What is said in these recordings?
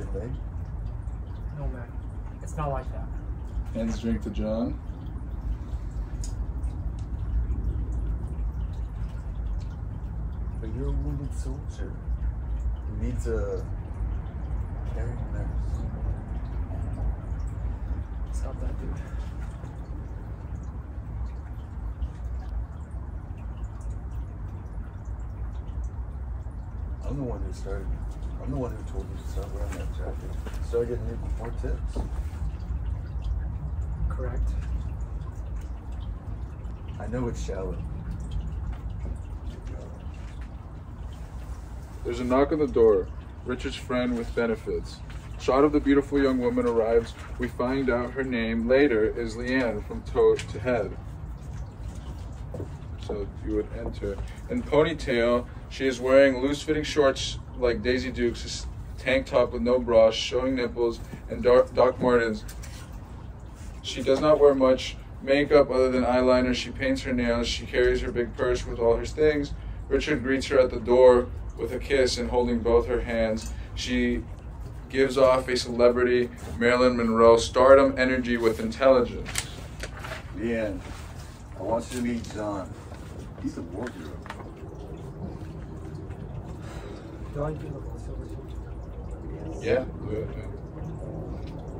get laid? No, man. It's not like that. Hands drink to John. But you're a wounded soldier. He needs a caring nurse. Stop that, dude. I'm the one who started. I'm the one who told you to stop wearing that jacket. Start getting it before tips. Correct. I know it's shallow. There's a knock on the door. Richard's friend with benefits. Shot of the beautiful young woman arrives. We find out her name later is Leann from toe to head. So you would enter. In ponytail, she is wearing loose fitting shorts like Daisy Dukes, tank top with no bra, showing nipples, and dark, Doc Martens. She does not wear much makeup other than eyeliner. She paints her nails. She carries her big purse with all her things. Richard greets her at the door with a kiss and holding both her hands. She gives off a celebrity Marilyn Monroe stardom energy with intelligence. Leann, I want you to meet John. He's a war hero. Do I do the silver suit? Yeah, do it, man.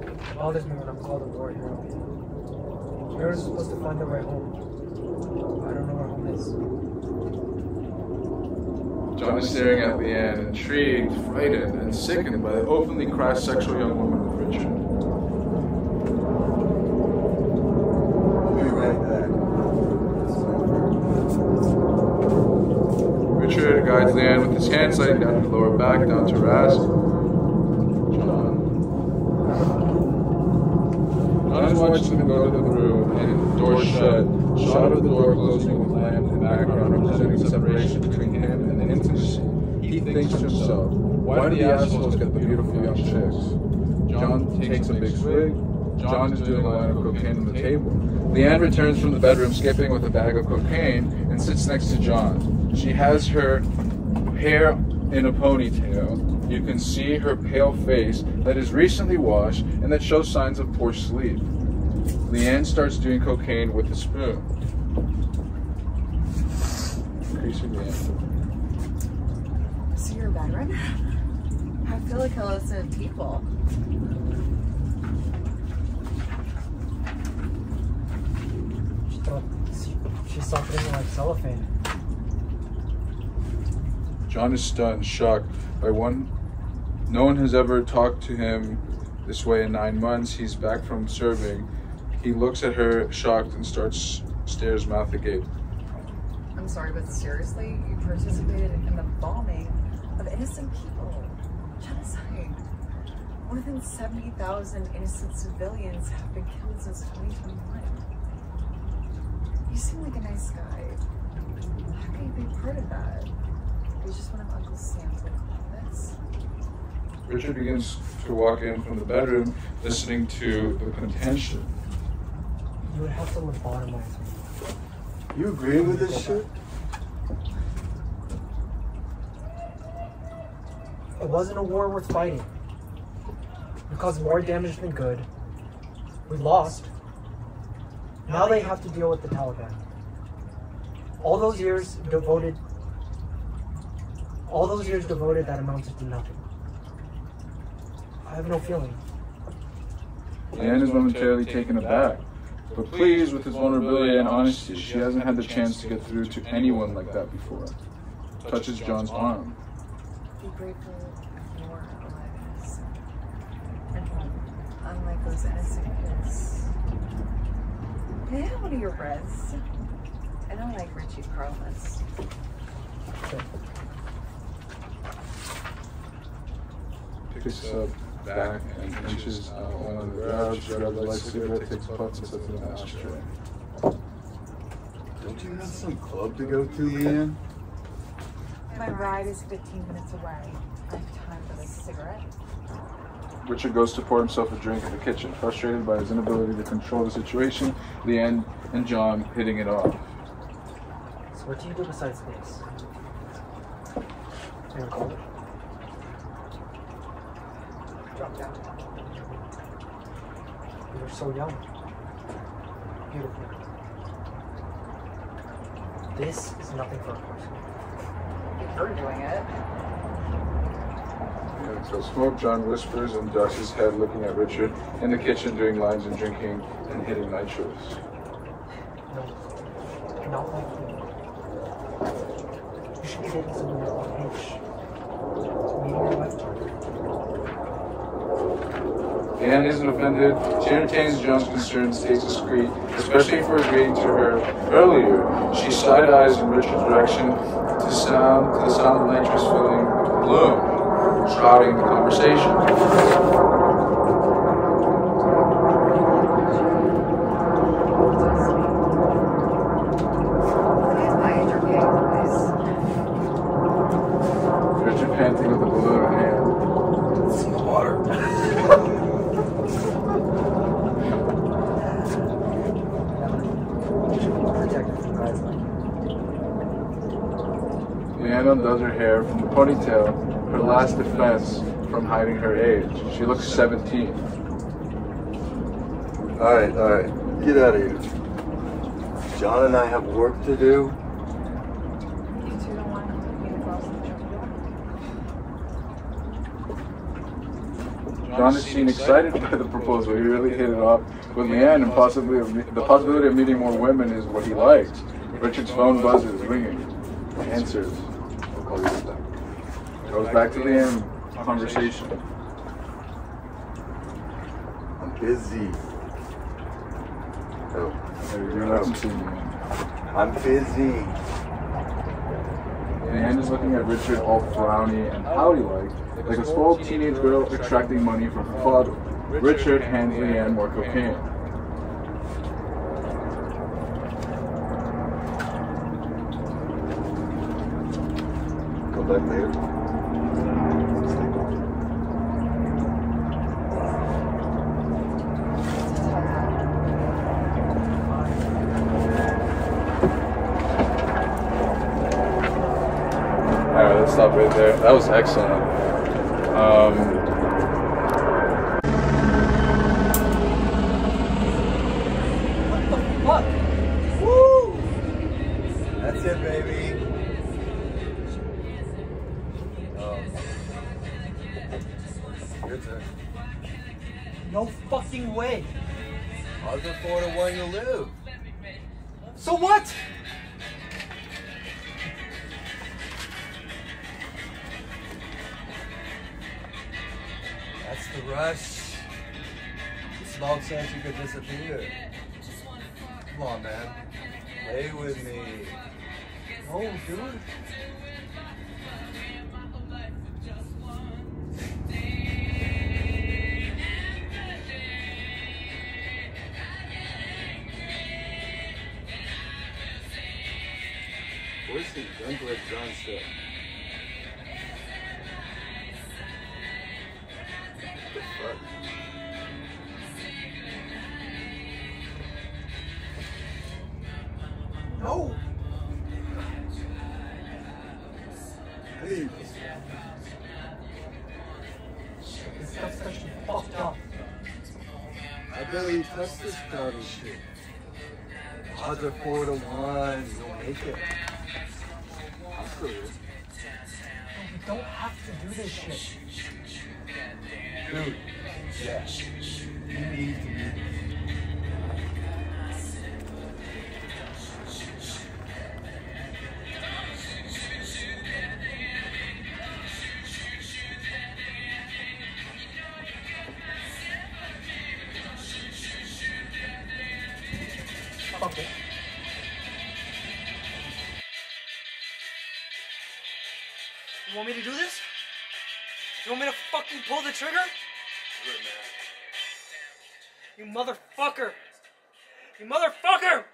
It bothers me when I'm called a war hero. You're supposed to find the right home. I don't know where home is. John is staring at Leann, intrigued, frightened, and sickened by the openly cross-sexual young woman with Richard. I'll be right back. Guides Leann with his hand sliding down her lower back, down to her ass. John. John is watching them go to the room and door shut. Shot of the door closing with lamp in the background representing separation between him and the intimacy. He thinks to himself, why do the assholes get the beautiful young chicks? John takes a big swig. John is doing a line of cocaine on the table. Leann returns from the bedroom, skipping with a bag of cocaine, and sits next to John. She has her hair in a ponytail. You can see her pale face that is recently washed and that shows signs of poor sleep. Leann starts doing cocaine with a spoon. Increasing Leann. So you're a veteran? I feel like I listen to people. She's thought she saw like cellophane. John is stunned, shocked by one. No one has ever talked to him this way in nine months. He's back from serving. He looks at her, shocked, and starts stares mouth agape. I'm sorry, but seriously, you participated in the bombing of innocent people. Genocide. More than 70,000 innocent civilians have been killed since 2021. You seem like a nice guy. How can you be part of that? Are you just one of Uncle Sam's little puppets? Richard begins to walk in from the bedroom, listening to the contention. You would have to lobotomize me. You agree with this shit? It wasn't a war worth fighting. We caused more damage than good. We lost. Now they have to deal with the Taliban. All those years devoted all those years devoted that amounted to nothing. I have no feeling. Leann is momentarily taken aback, but pleased with his vulnerability and honesty. She hasn't had the chance to get through to anyone like that before. Touches John's arm. Be grateful if you're alive and home, unlike those innocent kids. Can I have one of your breads? I don't like Richie Carlos. Sure. Picks up back and inches out uh, one of the grabs, grabs a light cigarette, takes puffs and sets it in the ashtray. Don't you have some club to go to, Leann? My ride is 15 minutes away. I have time for this cigarette. Richard goes to pour himself a drink in the kitchen, frustrated by his inability to control the situation, Leann and John hitting it off. So what do you do besides this? You're in college? You're so young. Beautiful. This is nothing for a person. You're doing it. And so Smoke John whispers in Josh's head, looking at Richard in the kitchen doing lines and drinking and hitting nitrous. No. Not like you. You should be dating someone your own age. Meeting your life partner. Anne isn't offended. She entertains John's concerns, stays discreet, especially for agreeing to her earlier. She side eyes in Richard's direction to sound to the sound of nitrous filling the balloon, shrouding the conversation. My age are getting noise. Richard panting with the balloon in hand. It's in the water. You should be protected from guys like you. Leann undoes her hair from the ponytail, her last defense from hiding her age. She looks 17. All right, all right. Get out of here. John and I have work to do. You two don't want me to cross the door? John is seen excited by the proposal. He really hit it off with Leann, and possibly the possibility of meeting more women is what he likes. Richard's phone buzzes, ringing. He answers. I'll call you back. Goes back to the end Conversation. I'm busy. Oh, You're not continuing. I'm busy. Leann is looking at Richard all frowny and pouty-like, like a spoiled teenage girl extracting money from her father. Richard hands Leann more cocaine. Come back later. Stay calm. All right, let's stop right there. That was excellent. Um! That's it, baby. Oh. Your turn. No fucking way. Are four to one you live. So what? That's the rush. Small chance you could disappear. Come on, man. Play with me. Oh, dude. Where's the drunk like John said? Please. This stuff's actually fucked up. I barely touched this crowd shit. Odds are four to one. You'll make it. I'm still here. You don't have to do this shit. Dude. Yeah. You need to You want me to fucking pull the trigger? You motherfucker! You motherfucker!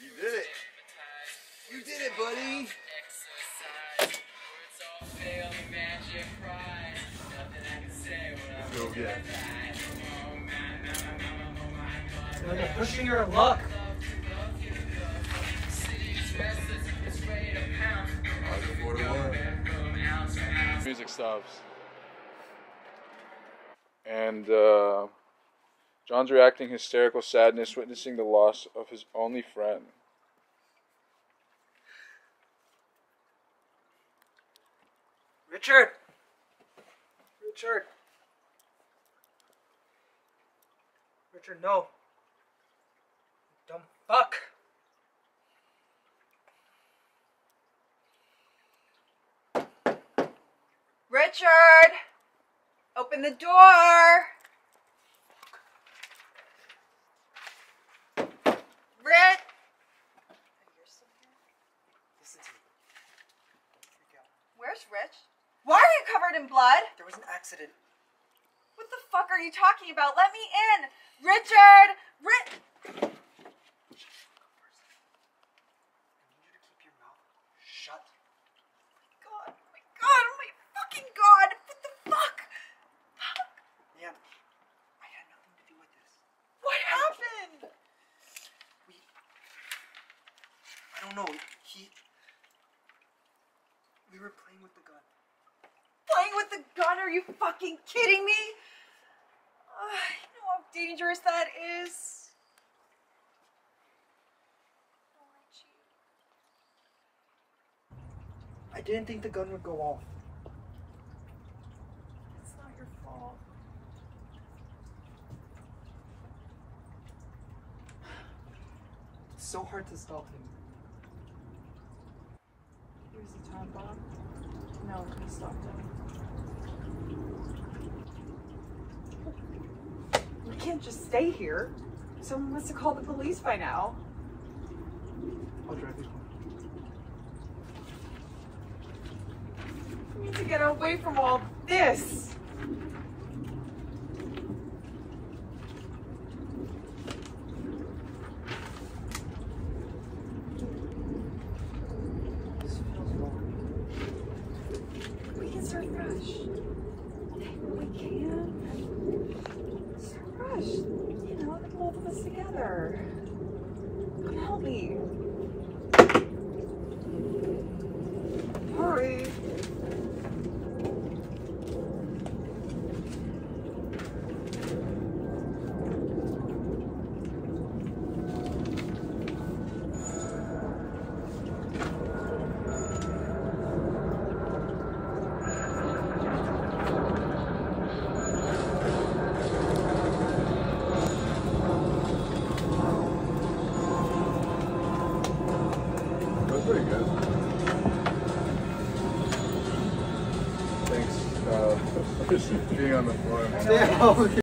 You did it. You did it, buddy. Let's go again. Like a pushing your luck. Stubs. And uh, John's reacting hysterical sadness, witnessing the loss of his only friend. Richard! Richard! Richard, no. Dumb fuck! Richard! Open the door! Rich! Listen to me. Don't freak out. Where's Rich? Why are you covered in blood? There was an accident. What the fuck are you talking about? Let me in! Richard! Rich! I need you to keep your mouth shut. God, oh my god, oh my fucking god! What the fuck? Man, I had nothing to do with this. What happened? We. I don't know. He. We were playing with the gun. Playing with the gun? Are you fucking kidding me? Uh, you know how dangerous that is. I? Didn't think the gun would go off. It's not your fault. It's so hard to stop him. Here's the time bomb. No, he stopped him. We can't just stay here. Someone must have called the police by now. I'll drive you home. We need to get away from all this. This Fresh. We can. Fresh. You know, the both of us together. Come help me. Thanks uh, for being on the floor.